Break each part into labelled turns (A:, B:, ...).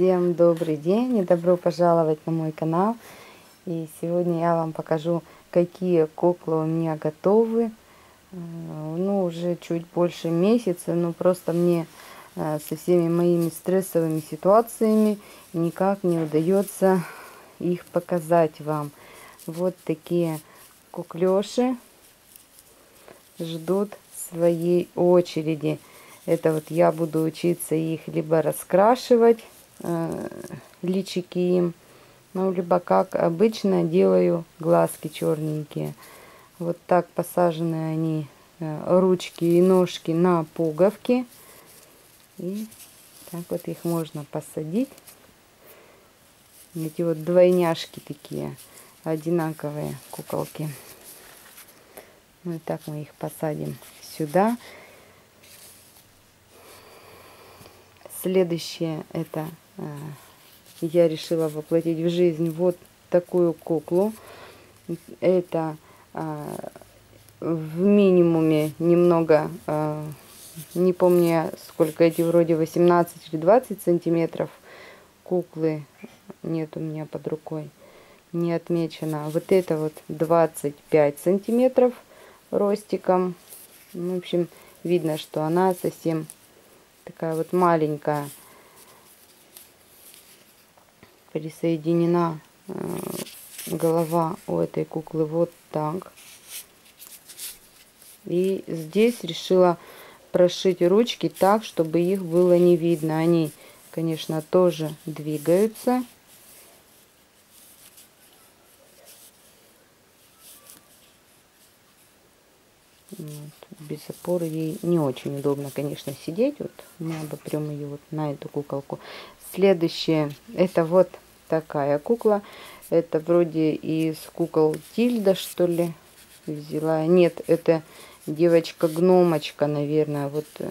A: Всем добрый день и добро пожаловать на мой канал. И сегодня я вам покажу, какие куклы у меня готовы. Э, ну, уже чуть больше месяца, но просто мне э, со всеми моими стрессовыми ситуациями никак не удается их показать вам. Вот такие куклёши ждут своей очереди. Это вот я буду учиться их либо раскрашивать, личики им, ну, либо как обычно делаю глазки черненькие. Вот так посажены они, э, ручки и ножки на пуговки. И так вот их можно посадить. Эти вот двойняшки такие, одинаковые куколки. Ну и так мы их посадим сюда. Следующее это э, я решила воплотить в жизнь вот такую куклу. Это э, в минимуме немного, э, не помню сколько эти, вроде 18 или 20 сантиметров куклы нет у меня под рукой. Не отмечено. Вот это вот 25 сантиметров ростиком. В общем, видно, что она совсем такая вот маленькая присоединена э, голова у этой куклы вот так и здесь решила прошить ручки так чтобы их было не видно они конечно тоже двигаются Вот. Без опоры ей не очень удобно, конечно, сидеть. Вот мы обопрем ее вот на эту куколку. Следующее, это вот такая кукла. Это вроде из кукол Тильда, что ли, взяла. Нет, это девочка-гномочка, наверное. Вот э,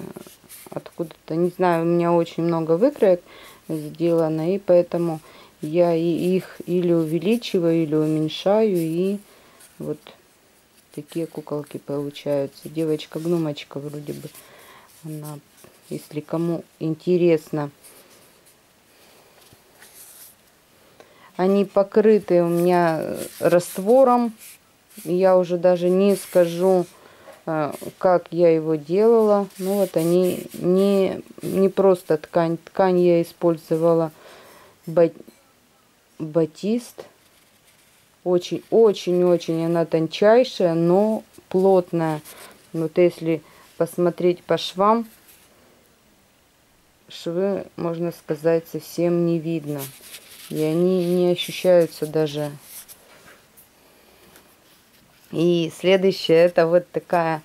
A: откуда-то, не знаю, у меня очень много выкроек сделано. И поэтому я и их или увеличиваю, или уменьшаю. И вот такие куколки получаются. Девочка-гномочка вроде бы. Она, если кому интересно. Они покрыты у меня раствором. Я уже даже не скажу, э, как я его делала. Ну вот они не, не просто ткань. Ткань я использовала батист очень-очень-очень она тончайшая, но плотная. Вот если посмотреть по швам, швы, можно сказать, совсем не видно. И они не ощущаются даже. И следующее, это вот такая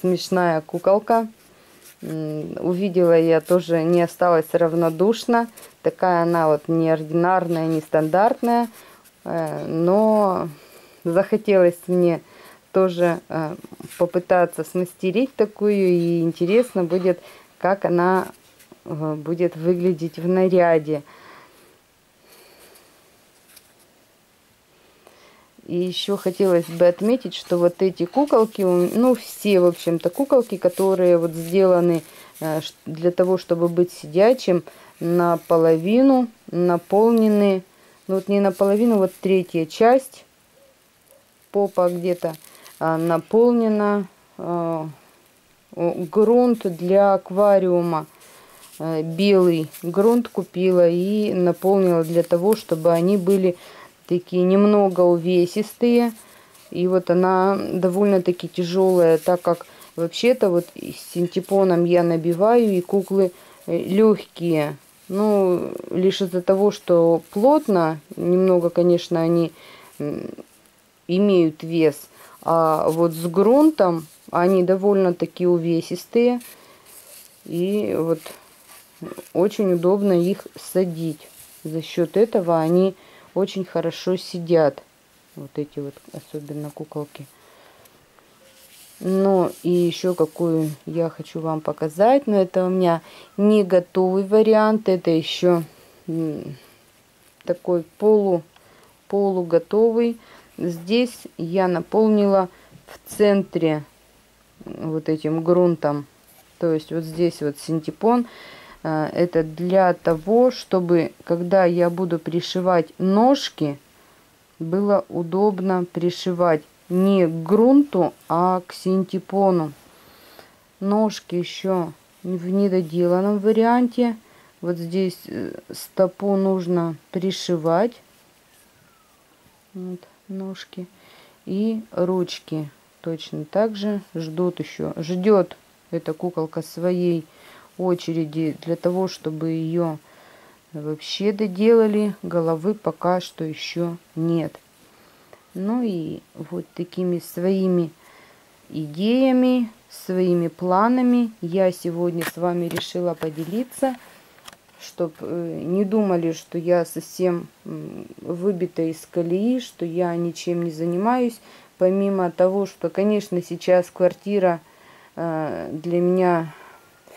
A: смешная куколка. Увидела я тоже, не осталась равнодушна. Такая она вот неординарная, нестандартная. Э, но захотелось мне тоже э, попытаться смастерить такую, и интересно будет, как она э, будет выглядеть в наряде. И еще хотелось бы отметить, что вот эти куколки, ну все, в общем-то, куколки, которые вот сделаны для того, чтобы быть сидячим, наполовину наполнены ну вот не наполовину, вот третья часть попа где-то а, наполнена а, грунт для аквариума. А, белый грунт купила и наполнила для того чтобы они были такие немного увесистые и вот она довольно-таки тяжелая так как вообще-то вот с синтепоном я набиваю и куклы э, легкие ну, лишь из-за того, что плотно, немного, конечно, они имеют вес, а вот с грунтом они довольно-таки увесистые. И вот очень удобно их садить. За счет этого они очень хорошо сидят. Вот эти вот, особенно куколки. Ну и еще какую я хочу вам показать. Но это у меня не готовый вариант. Это еще такой полу, полуготовый. Здесь я наполнила в центре вот этим грунтом. То есть вот здесь вот синтепон. Э, это для того, чтобы, когда я буду пришивать ножки, было удобно пришивать не к грунту, а к синтепону. Ножки еще в недоделанном варианте. Вот здесь э, стопу нужно пришивать. Вот ножки. И ручки точно так же ждут еще. Ждет эта куколка своей очереди для того, чтобы ее вообще доделали. Головы пока что еще нет. Ну и вот такими своими идеями, своими планами я сегодня с вами решила поделиться чтобы э, не думали, что я совсем выбита из колеи, что я ничем не занимаюсь. Помимо того, что, конечно, сейчас квартира э, для меня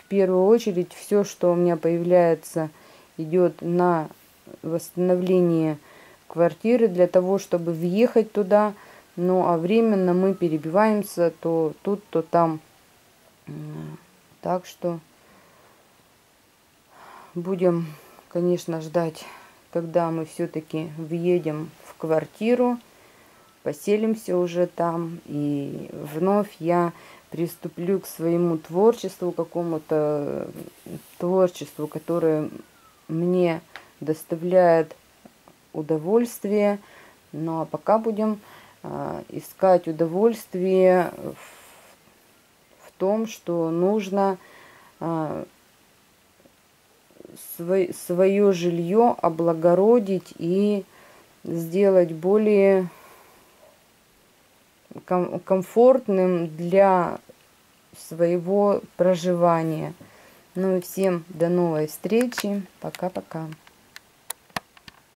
A: первую очередь все, что у меня появляется, идет на восстановление квартиры для того, чтобы въехать туда. Ну, а временно мы перебиваемся то тут, то там. Так что Будем, конечно, ждать, когда мы все-таки въедем в квартиру, поселимся уже там, и вновь я приступлю к своему творчеству, какому-то творчеству, которое мне доставляет удовольствие. Ну а пока будем э, искать удовольствие в, в том, что нужно э, свой, свое жилье облагородить и сделать более ком комфортным для своего проживания. Ну и всем до новой встречи. Пока-пока.